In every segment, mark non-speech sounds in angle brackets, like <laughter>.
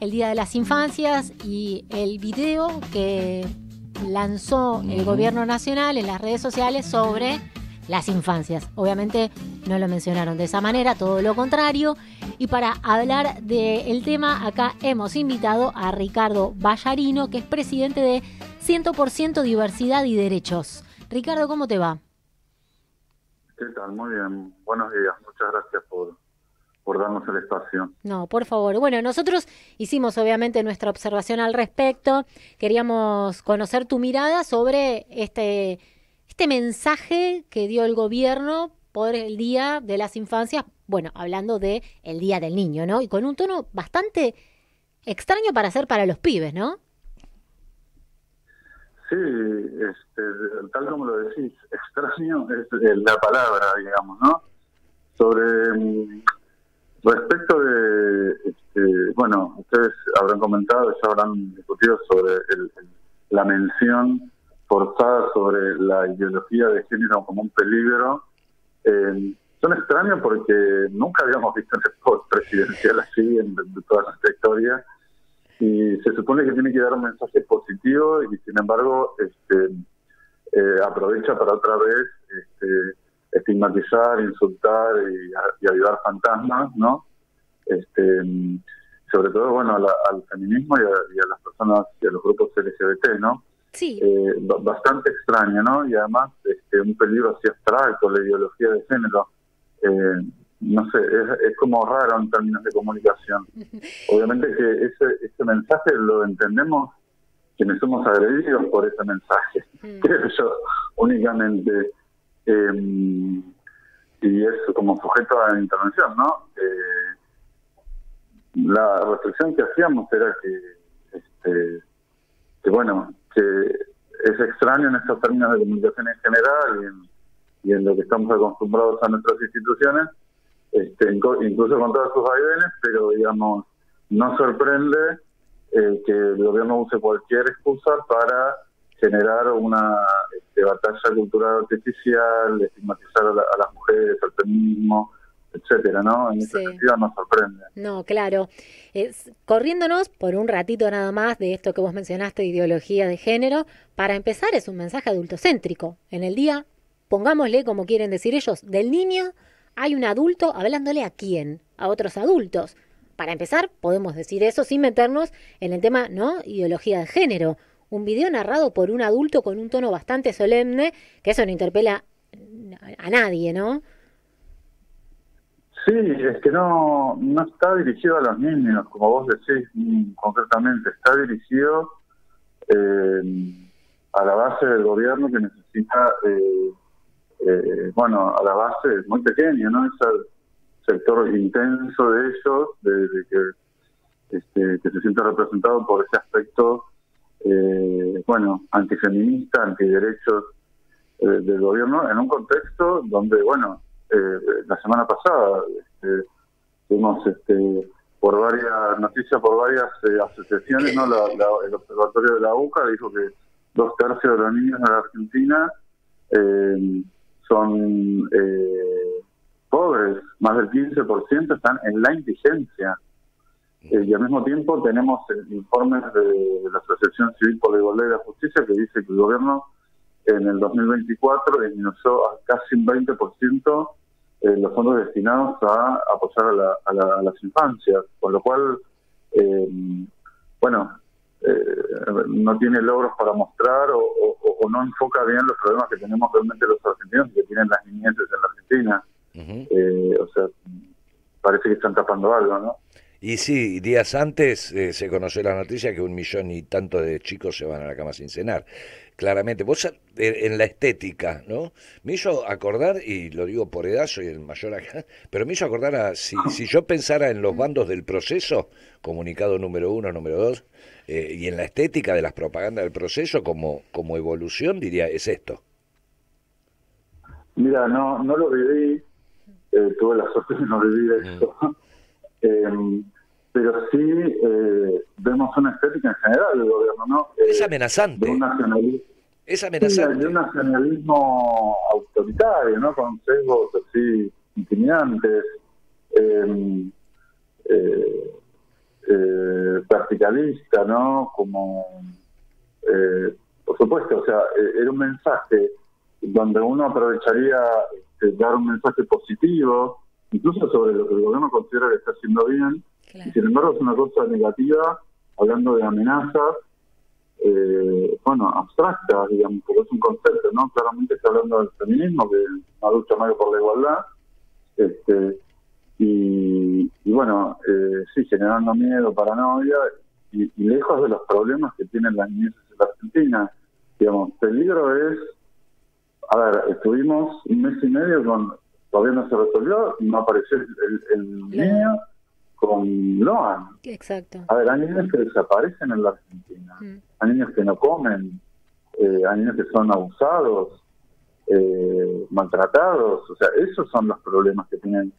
el Día de las Infancias y el video que lanzó el gobierno nacional en las redes sociales sobre las infancias. Obviamente no lo mencionaron de esa manera, todo lo contrario. Y para hablar del tema, acá hemos invitado a Ricardo Ballarino, que es presidente de 100% Diversidad y Derechos. Ricardo, ¿cómo te va? ¿Qué tal? Muy bien. Buenos días. Muchas gracias por, por darnos el espacio. No, por favor. Bueno, nosotros hicimos obviamente nuestra observación al respecto. Queríamos conocer tu mirada sobre este este mensaje que dio el gobierno por el Día de las Infancias, bueno, hablando de el Día del Niño, ¿no? Y con un tono bastante extraño para hacer para los pibes, ¿no? Sí, este, tal como lo decís, extraño es la palabra, digamos, ¿no? Sobre mm, respecto de, este, bueno, ustedes habrán comentado, ya habrán discutido sobre la mención forzada sobre la ideología de género como un peligro, eh, son extraños porque nunca habíamos visto un spot presidencial así en, toda nuestra historia y se supone que tiene que dar un mensaje positivo y sin embargo este, eh, aprovecha para otra vez este, estigmatizar, insultar y, avivar fantasmas, ¿no? Este, sobre todo, bueno, al feminismo y a, las personas y a los grupos LGBT, ¿no? Sí. Eh, bastante extraño, ¿no? Y además este, un peligro así abstracto, la ideología de género. Eh, no sé, es, como raro en términos de comunicación. <laughs> Obviamente que ese, ese mensaje lo entendemos quienes somos agredidos por ese mensaje, mm. <laughs> creo yo, únicamente. Em, y es como sujeto a intervención, ¿no? Eh, la reflexión que hacíamos era que, este, que bueno, es extraño en estos términos de comunicación en general y en, lo que estamos acostumbrados a nuestras instituciones, este, incluso con todas sus vaivenes, pero digamos, no sorprende eh, que el gobierno use cualquier excusa para generar una este, batalla cultural artificial, estigmatizar a, a las mujeres, al feminismo, etcétera, ¿no? En ese sentido nos sorprende. No, claro. Es, corriéndonos por un ratito nada más de esto que vos mencionaste, de ideología de género, para empezar es un mensaje adultocéntrico. En el día, pongámosle, como quieren decir ellos, del niño hay un adulto hablándole a quién, a otros adultos. Para empezar, podemos decir eso sin meternos en el tema, ¿no? Ideología de género. Un video narrado por un adulto con un tono bastante solemne, que eso no interpela a nadie, ¿no? Sí, es que no, no está dirigido a los niños, como vos decís concretamente, está dirigido eh, a la base del gobierno que necesita, eh, eh, bueno, a la base muy pequeña, ¿no? Ese sector intenso de ellos, de, que, este, que se siente representado por ese aspecto, bueno, antifeminista, antiderechos del gobierno, en un contexto donde, bueno, eh, la semana pasada. Este, este, por varias noticias, por varias eh, asociaciones, no el Observatorio de la UCA dijo que dos tercios de los niños de la Argentina eh, son pobres, más del 15% están en la indigencia. Y al mismo tiempo tenemos informes de, la Asociación Civil por la Igualdad y la Justicia que dice que el gobierno en el 2024 disminuyó a casi un 20% eh, los fondos destinados a apoyar a, las infancias, con lo cual, eh, bueno, eh, no tiene logros para mostrar o, no enfoca bien los problemas que tenemos realmente los argentinos y que tienen las niñeces en la Argentina. o sea, parece que están tapando algo, ¿no? Y sí, días antes se conoció la noticia que un millón y tanto de chicos se van a la cama sin cenar claramente. Vos en la estética, ¿no? Me hizo acordar, y lo digo por edad, soy el mayor acá, <laughs> pero me hizo acordar a si, si yo pensara en los bandos del proceso, comunicado número uno, número dos, eh, y en la estética de las propagandas del proceso como, como evolución, diría, es esto. Mira, no, no lo viví, eh, tuve la suerte de no vivir mm. <laughs> Em, pero sí eh, vemos una estética en general del gobierno, ¿no? es amenazante. De un nacionalismo, es amenazante. de un nacionalismo autoritario, ¿no? Con sesgos así intimidantes. Em, eh, eh, verticalista, ¿no? Como, eh, por supuesto, o sea, eh, era un mensaje donde uno aprovecharía este, dar un mensaje positivo, incluso sobre lo que el gobierno considera que está haciendo bien, y sin embargo es una cosa negativa, hablando de amenazas, eh, bueno, abstractas, digamos, porque es un concepto, ¿no? Claramente está hablando del feminismo, que es una lucha más por la igualdad, este, y, bueno, eh, sí, generando miedo, paranoia, y, y, lejos de los problemas que tienen las niñas en la Argentina. Digamos, peligro es, a ver, estuvimos un mes y medio con, todavía no se resolvió, y no apareció el, niño con Loan. Exacto. A ver, hay niños que desaparecen en la Argentina, mm. hay niños que no comen, eh, hay niños que son abusados, eh, maltratados, o sea, esos son los problemas que tienen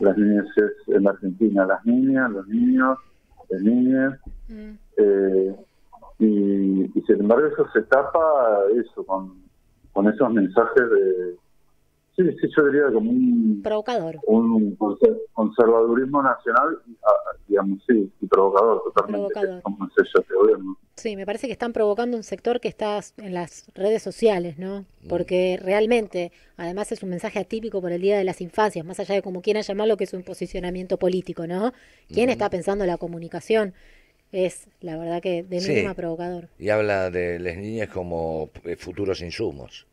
las niñas en la Argentina, las niñas, los niños, las niñas, mm. eh, y, y, sin embargo eso se tapa eso con, con esos mensajes de, Sí, sí, yo diría como un... Provocador. Un conservadurismo nacional, ah, digamos, sí, y provocador totalmente. Provocador. Como gobierno. Sí, me parece que están provocando un sector que está en las redes sociales, ¿no? Porque realmente, además es un mensaje atípico por el Día de las Infancias, más allá de como quieran llamarlo, que es un posicionamiento político, ¿no? ¿Quién está pensando la comunicación? Es, la verdad que de mínima provocador. Y habla de las niñas como eh, futuros insumos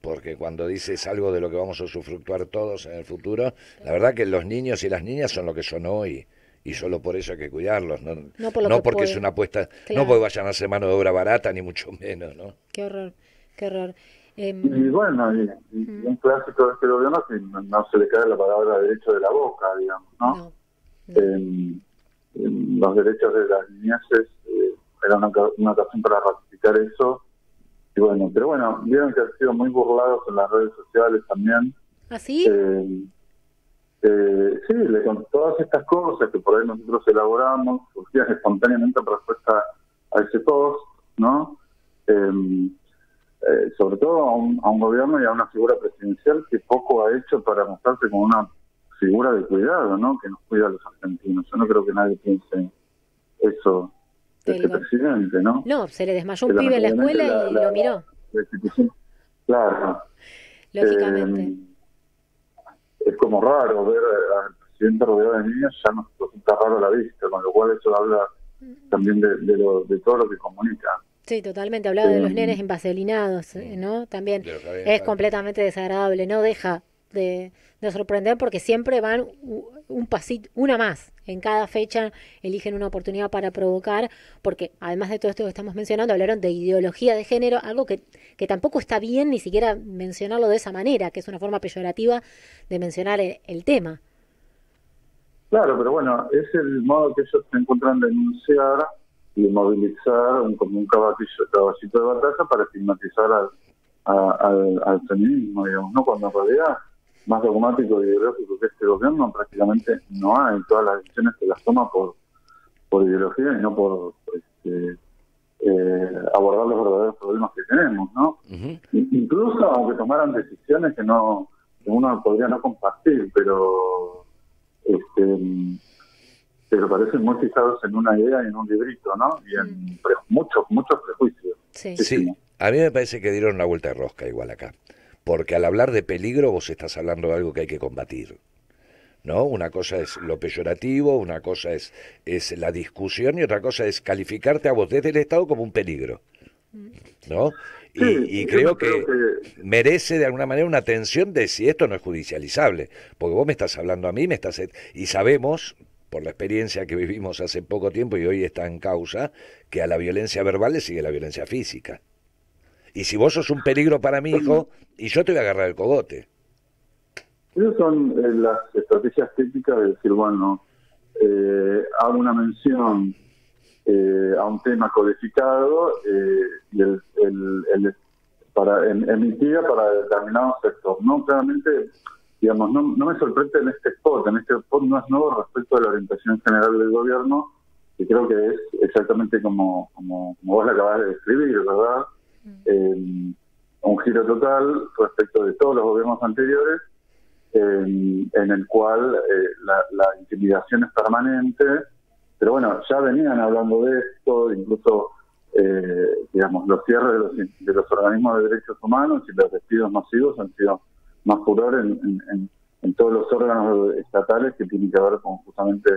porque cuando dices algo de lo que vamos a usufructuar todos en el futuro, la verdad que los niños y las niñas son lo que son hoy y solo por eso hay que cuidarlos, no, no, porque es una apuesta, no porque vayan a hacer mano de obra barata ni mucho menos, ¿no? Qué horror, qué horror. Em, y bueno, y, un clásico de este gobierno que no, se le cae la palabra derecho de la boca, digamos, ¿no? Em, em, los derechos de las niñas eh, era una, una ocasión para ratificar eso bueno, pero bueno, vieron que han sido muy burlados en las redes sociales también. ¿Ah, sí? Eh, eh, sí, con todas estas cosas que por ahí nosotros elaboramos, surgían espontáneamente en respuesta a ese post, ¿no? Em, eh, sobre todo a un, a un gobierno y a una figura presidencial que poco ha hecho para mostrarse como una figura de cuidado, ¿no? Que nos cuida a los argentinos. Yo no creo que nadie piense eso este presidente, ¿no? No, se le desmayó un pibe en la escuela y lo miró. claro. Lógicamente. Eh, es como raro ver al presidente rodeado de niños, ya nos resulta raro la vista, con lo cual eso habla también de, de, todo lo que comunica. Sí, totalmente. Hablaba de los eh, nenes envaselinados, eh, ¿no? También es completamente desagradable. No deja de, sorprender porque siempre van un pasito, una más. En cada fecha eligen una oportunidad para provocar, porque además de todo esto que estamos mencionando, hablaron de ideología de género, algo que, que tampoco está bien ni siquiera mencionarlo de esa manera, que es una forma peyorativa de mencionar el, tema. Claro, pero bueno, es el modo que ellos se encuentran de denunciar y movilizar un, como un caballito, caballito de batalla para estigmatizar al, al, al, feminismo, digamos, ¿no? Cuando en realidad más dogmático y ideológico que este gobierno prácticamente no hay. Todas las decisiones se las toma por, por ideología y no por este, eh, abordar los verdaderos problemas que tenemos, ¿no? Incluso aunque tomaran decisiones que no que uno podría no compartir, pero este pero parecen muy fijados en una idea y en un librito, ¿no? Y en muchos, muchos prejuicios. Sí. sí. A mí me parece que dieron una vuelta de rosca igual acá porque al hablar de peligro vos estás hablando de algo que hay que combatir. ¿No? Una cosa es lo peyorativo, una cosa es, es la discusión y otra cosa es calificarte a vos desde el Estado como un peligro. ¿No? Y, creo, que, merece de alguna manera una atención de si esto no es judicializable, porque vos me estás hablando a mí, me estás y sabemos por la experiencia que vivimos hace poco tiempo y hoy está en causa, que a la violencia verbal le sigue la violencia física. Y si vos sos un peligro para mi hijo, y yo te voy a agarrar el cogote. Esas son eh, las estrategias típicas de decir, bueno, eh, hago una mención eh, a un tema codificado eh, y el, el, para emitida para determinado sector. No, claramente, digamos, no, no me sorprende en este spot. En este spot no es nuevo respecto a la orientación general del gobierno, que creo que es exactamente como, como, como vos la acabas de describir, ¿verdad? Eh, un giro total respecto de todos los gobiernos anteriores, en el cual eh, la, intimidación es permanente pero bueno, ya venían hablando de esto, incluso, eh, digamos, los cierres de los, de los organismos de derechos humanos y los despidos masivos han sido más furor en, todos los órganos estatales que tienen que ver con justamente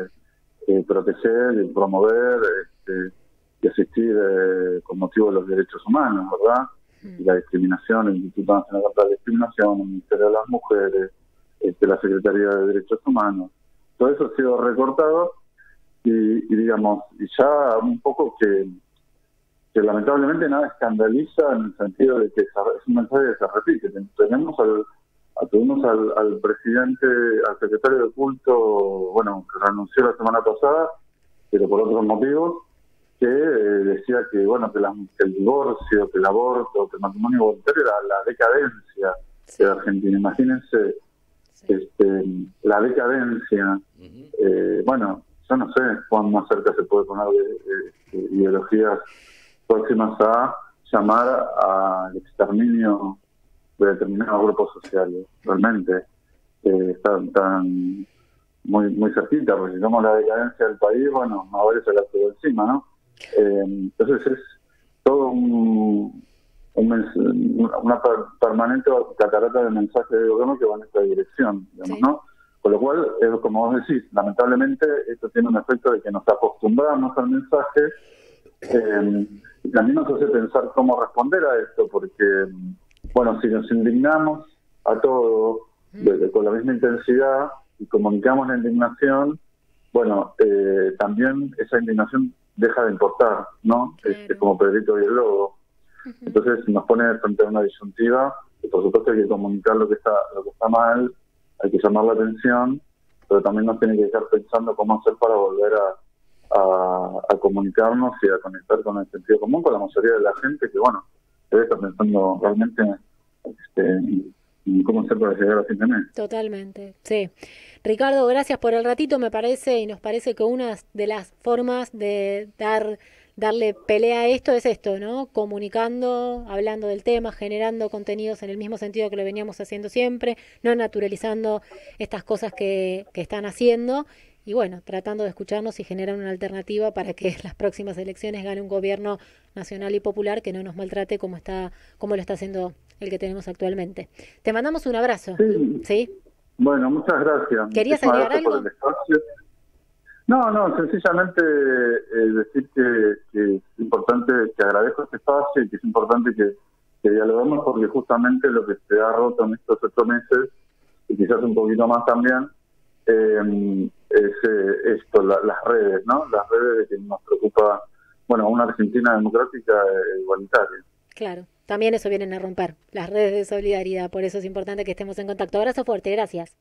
eh, proteger y promover este, y asistir eh, con motivo de los derechos humanos, ¿verdad? Y la discriminación, el Instituto Nacional contra la Discriminación, el Ministerio de las Mujeres, este, la Secretaría de Derechos Humanos. Todo eso ha sido recortado y, y digamos, y ya un poco que, que lamentablemente nada escandaliza en el sentido de que es un mensaje que se repite. Tenemos al tuvimos al, al, presidente, al secretario de culto, bueno, que renunció la semana pasada, pero por otros motivos, que eh, decía que, bueno, que, la, el divorcio, que el aborto, que el matrimonio voluntario era la decadencia de Argentina. Imagínense este, la decadencia. eh, bueno, yo no sé cuán más cerca se puede poner de, de ideologías próximas a llamar al exterminio de determinados grupos sociales. Realmente eh, están, tan muy muy cerquita, porque si somos la decadencia del país, bueno, a ver se la quedó encima, ¿no? Eh, entonces es todo un, un una permanente catarata de mensajes de gobierno que van en esta dirección, digamos, sí. ¿no? Con lo cual, como vos decís, lamentablemente esto tiene un efecto de que nos acostumbramos al mensaje eh, y también nos hace pensar cómo responder a esto, porque bueno, si nos indignamos a todo de, con la misma intensidad y comunicamos la indignación, bueno, eh, también esa indignación deja de importar, ¿no? Claro. Este, como Pedrito y el Lobo. Uh -huh. Entonces nos pone frente a una disyuntiva, y por supuesto hay que comunicar lo que está lo que está mal, hay que llamar la atención, pero también nos tiene que estar pensando cómo hacer para volver a, a, a comunicarnos y a conectar con el sentido común con la mayoría de la gente que, bueno, debe estar pensando realmente este, en cómo hacer para llegar a fin de mes. Totalmente, sí. Ricardo, gracias por el ratito, me parece, y nos parece que una de las formas de dar darle pelea a esto es esto, ¿no? Comunicando, hablando del tema, generando contenidos en el mismo sentido que lo veníamos haciendo siempre, no naturalizando estas cosas que, que están haciendo y bueno, tratando de escucharnos y generar una alternativa para que <laughs> las próximas elecciones gane un gobierno nacional y popular que no nos maltrate como está como lo está haciendo el que tenemos actualmente. Te mandamos un abrazo. Sí. ¿Sí? Bueno, muchas gracias. ¿Querías agregar algo? No, no, sencillamente eh, decir que, que, es importante, que agradezco este espacio y que es importante que, que dialoguemos porque justamente lo que se ha roto en estos ocho meses y quizás un poquito más también eh, es eh, esto, la, las redes, ¿no? Las redes de que nos preocupa, bueno, una Argentina democrática e igualitaria. Claro, también eso vienen a romper, las redes de solidaridad, por eso es importante que estemos en contacto. Abrazo fuerte, gracias.